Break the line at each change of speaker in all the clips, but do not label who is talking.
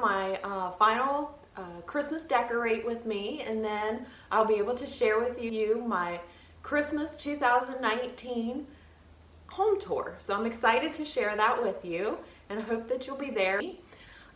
my uh, final uh, Christmas decorate with me and then I'll be able to share with you my Christmas 2019 home tour. So I'm excited to share that with you and I hope that you'll be there.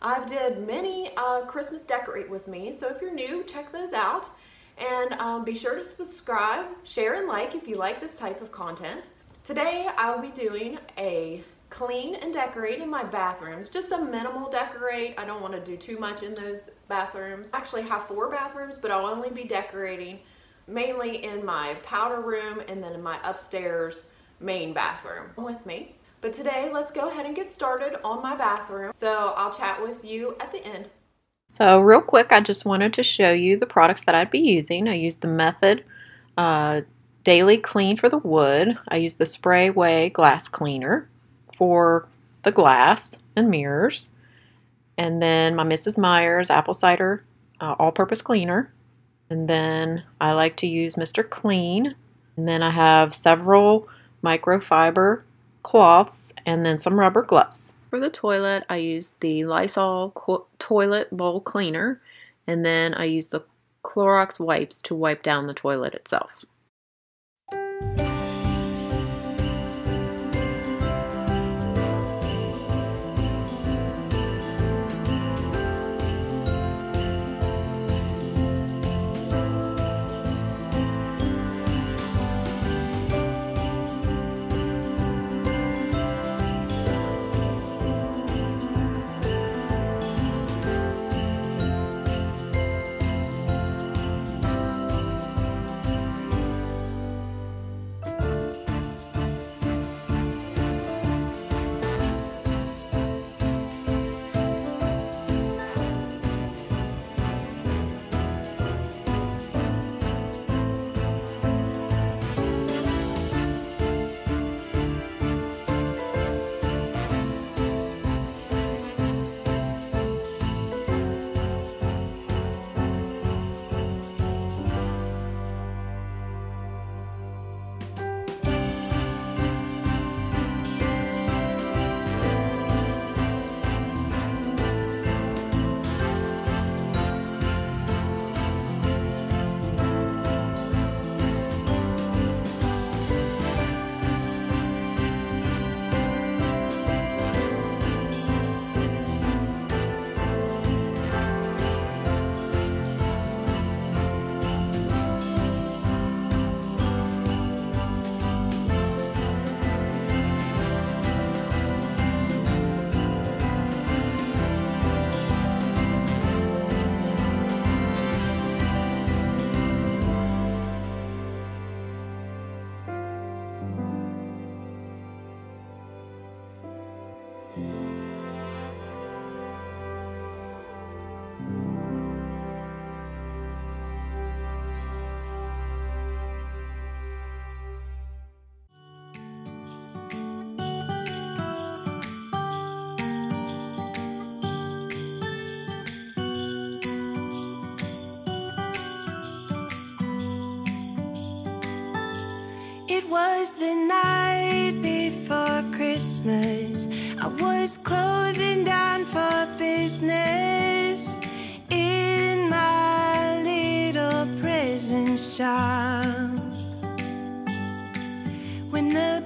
I've did many uh, Christmas decorate with me, so if you're new, check those out. And um, be sure to subscribe, share, and like if you like this type of content. Today, I'll be doing a clean and decorate in my bathrooms. Just a minimal decorate. I don't want to do too much in those bathrooms. I actually have four bathrooms, but I'll only be decorating mainly in my powder room and then in my upstairs main bathroom. With me. But today, let's go ahead and get started on my bathroom. So I'll chat with you at the end.
So real quick, I just wanted to show you the products that I'd be using. I use the Method uh, Daily Clean for the wood. I use the Sprayway Glass Cleaner for the glass and mirrors. And then my Mrs. Meyer's Apple Cider uh, All-Purpose Cleaner. And then I like to use Mr. Clean. And then I have several microfiber cloths, and then some rubber gloves. For the toilet, I use the Lysol toilet bowl cleaner, and then I use the Clorox wipes to wipe down the toilet itself.
It was the night before Christmas. I was closing down for business in my little prison shop. When the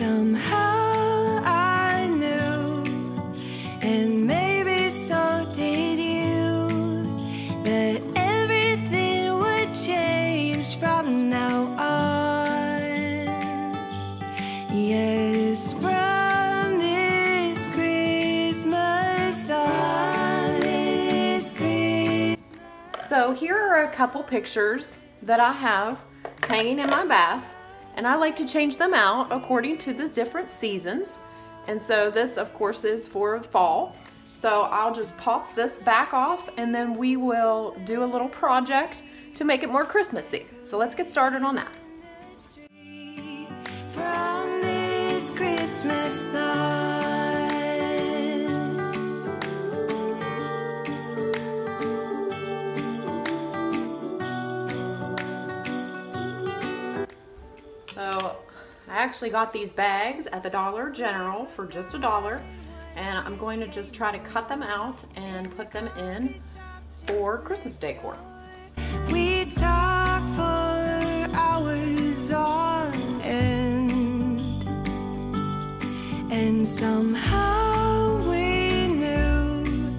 somehow I knew, and maybe so did you, that everything would change from now on. Yes.
So here are a couple pictures that I have hanging in my bath and I like to change them out according to the different seasons. And so this of course is for fall. So I'll just pop this back off and then we will do a little project to make it more Christmassy. So let's get started on that.
From this Christmas on.
Actually got these bags at the Dollar General for just a dollar and I'm going to just try to cut them out and put them in for Christmas decor.
We talk for hours on end, and somehow we knew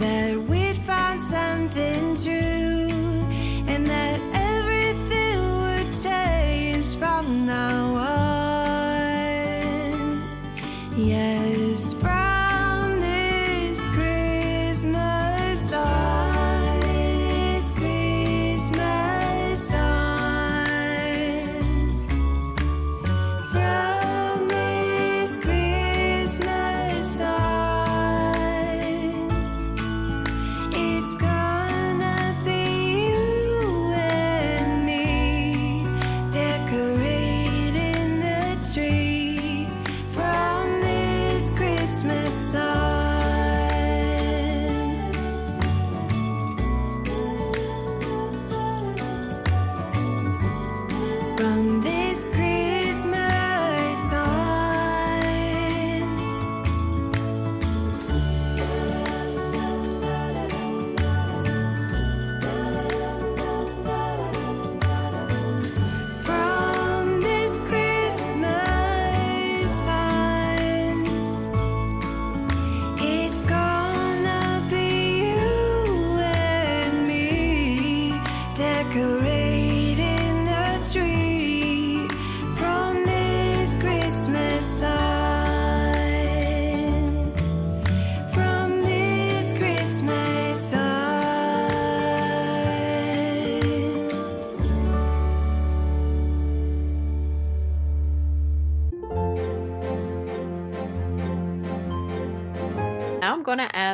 that we'd found something true, and that everything would change from now on. Yes,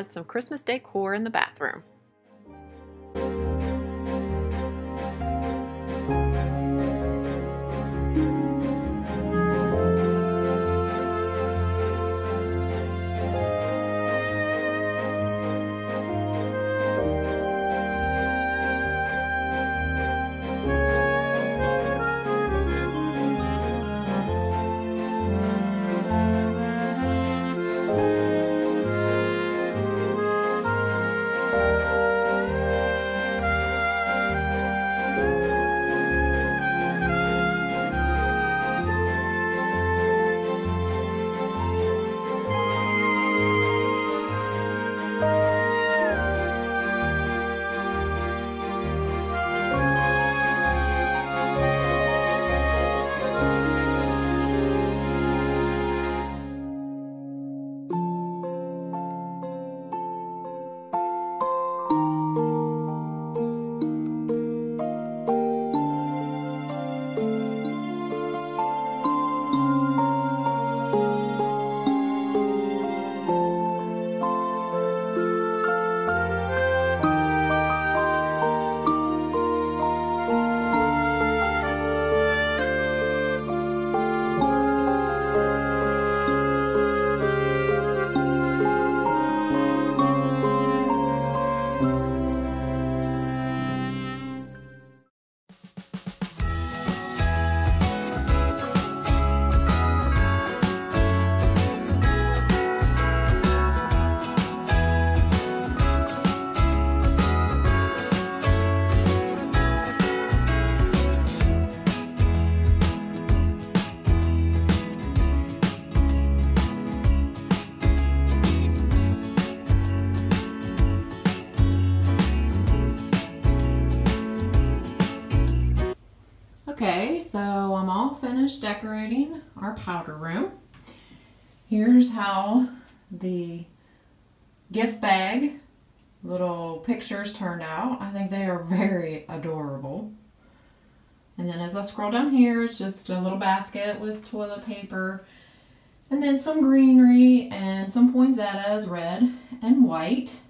some Christmas decor in the bathroom.
Decorating our powder room. Here's how the gift bag little pictures turned out. I think they are very adorable. And then as I scroll down here, it's just a little basket with toilet paper and then some greenery and some poinsettias, red and white.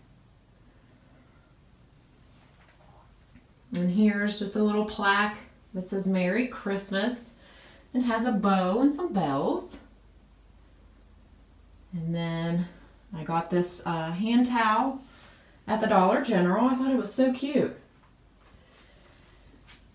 And here's just a little plaque that says Merry Christmas has a bow and some bells. And then I got this uh, hand towel at the Dollar General. I thought it was so cute.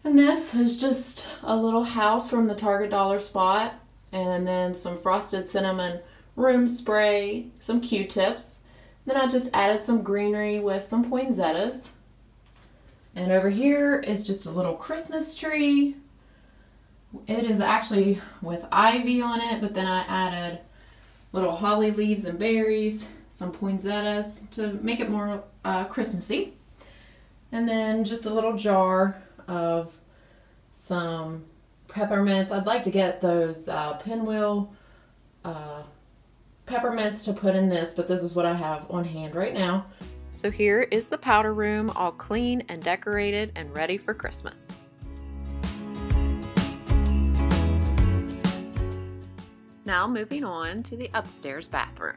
And this is just a little house from the Target Dollar Spot and then some frosted cinnamon room spray, some Q-tips. Then I just added some greenery with some poinsettias. And over here is just a little Christmas tree. It is actually with ivy on it, but then I added little holly leaves and berries, some poinsettias to make it more uh, Christmassy. And then just a little jar of some peppermints. I'd like to get those uh, pinwheel uh, peppermints to put in this, but this is what I have on hand right now.
So here is the powder room all clean and decorated and ready for Christmas. Now moving on to the upstairs bathroom.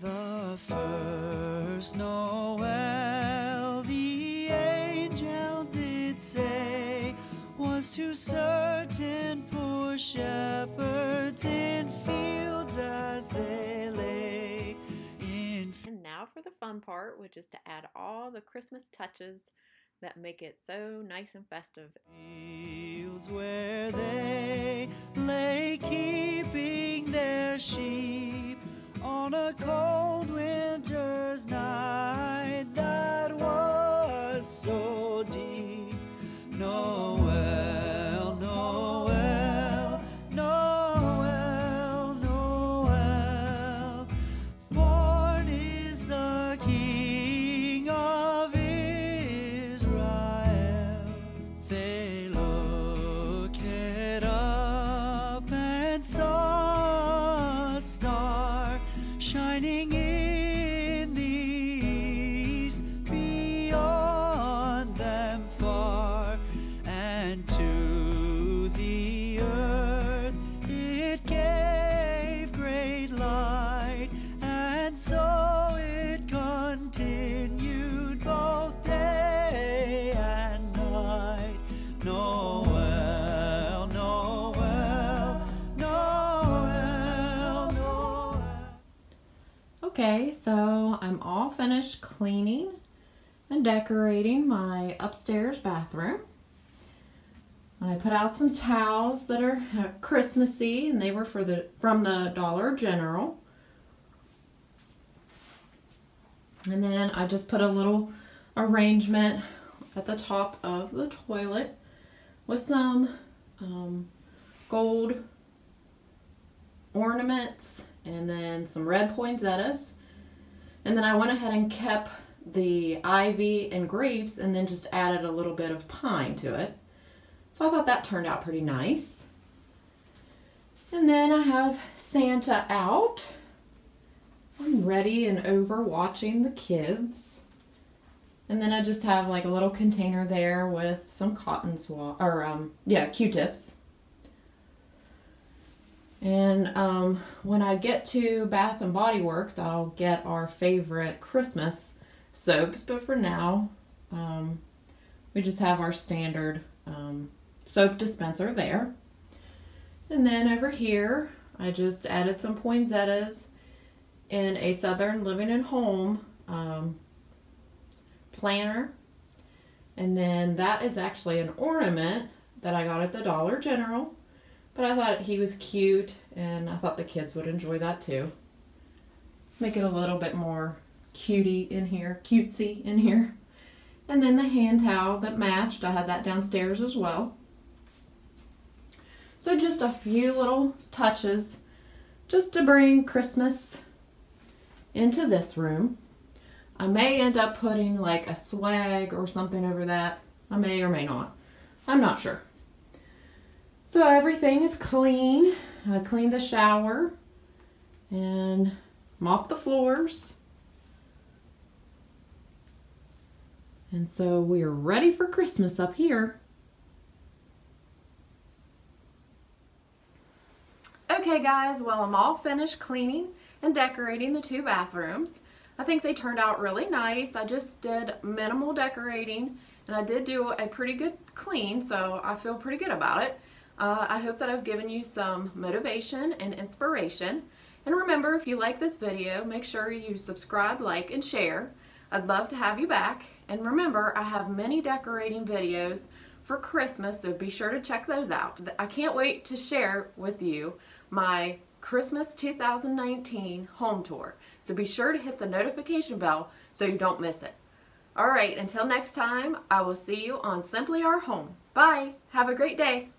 The first Noel, the angel did say, was to certain poor shepherds in fields as they lay. In
And now for the fun part, which is to add all the Christmas touches that make it so nice and festive.
fields where they lay keeping their sheep on a cold winter's night that was so deep. Continued both day and night Noel Noel Noel Noel
Okay, so I'm all finished cleaning and decorating my upstairs bathroom. I put out some towels that are Christmassy and they were for the from the Dollar General. And then I just put a little arrangement at the top of the toilet with some um, gold ornaments and then some red poinsettias. And then I went ahead and kept the ivy and grapes and then just added a little bit of pine to it. So I thought that turned out pretty nice. And then I have Santa out. I'm ready and over watching the kids. And then I just have like a little container there with some cotton swab or um yeah, Q-tips. And um, when I get to Bath and Body Works, I'll get our favorite Christmas soaps. But for now, um, we just have our standard um, soap dispenser there. And then over here, I just added some poinsettias in a Southern Living and Home um, planner. And then that is actually an ornament that I got at the Dollar General. But I thought he was cute and I thought the kids would enjoy that too. Make it a little bit more cutie in here, cutesy in here. And then the hand towel that matched, I had that downstairs as well. So just a few little touches just to bring Christmas into this room. I may end up putting like a swag or something over that. I may or may not. I'm not sure. So everything is clean. I cleaned the shower and mopped the floors. And so we are ready for Christmas up here. Okay guys, well I'm all finished cleaning and decorating the two bathrooms. I think they turned out really nice. I just did minimal decorating and I did do a pretty good clean so I feel pretty good about it. Uh, I hope that I've given you some motivation and inspiration. And remember, if you like this video, make sure you subscribe, like, and share. I'd love to have you back. And remember, I have many decorating videos for Christmas, so be sure to check those out. I can't wait to share with you my Christmas 2019 home tour. So be sure to hit the notification bell so you don't miss it. All right, until next time, I will see you on Simply R Home. Bye. Have a great day.